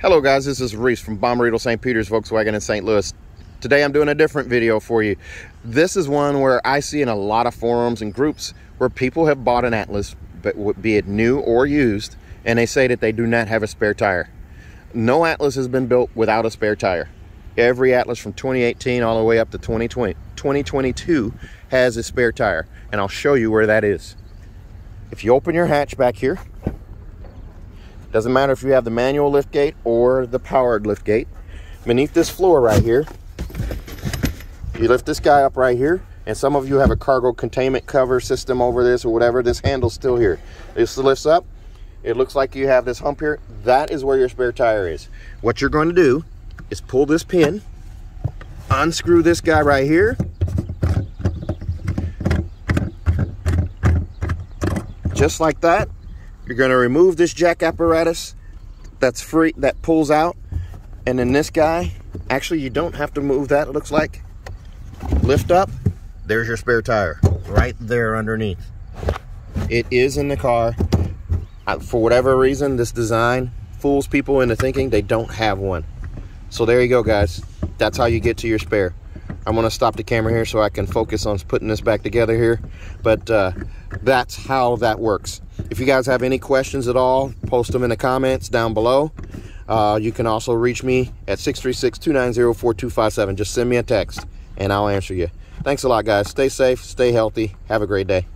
Hello guys, this is Reese from Bommarito St. Peter's Volkswagen in St. Louis. Today I'm doing a different video for you. This is one where I see in a lot of forums and groups where people have bought an Atlas, but be it new or used, and they say that they do not have a spare tire. No Atlas has been built without a spare tire. Every Atlas from 2018 all the way up to 2020, 2022 has a spare tire, and I'll show you where that is. If you open your hatch back here, doesn't matter if you have the manual lift gate or the powered lift gate. Beneath this floor right here, you lift this guy up right here, and some of you have a cargo containment cover system over this or whatever. This handle's still here. This lifts up. It looks like you have this hump here. That is where your spare tire is. What you're going to do is pull this pin, unscrew this guy right here, just like that you're going to remove this jack apparatus that's free, that pulls out. And then this guy, actually you don't have to move that, it looks like. Lift up, there's your spare tire right there underneath. It is in the car. For whatever reason, this design fools people into thinking they don't have one. So there you go, guys. That's how you get to your spare. I'm to stop the camera here so I can focus on putting this back together here. But uh, that's how that works. If you guys have any questions at all, post them in the comments down below. Uh, you can also reach me at 636-290-4257. Just send me a text and I'll answer you. Thanks a lot, guys. Stay safe, stay healthy. Have a great day.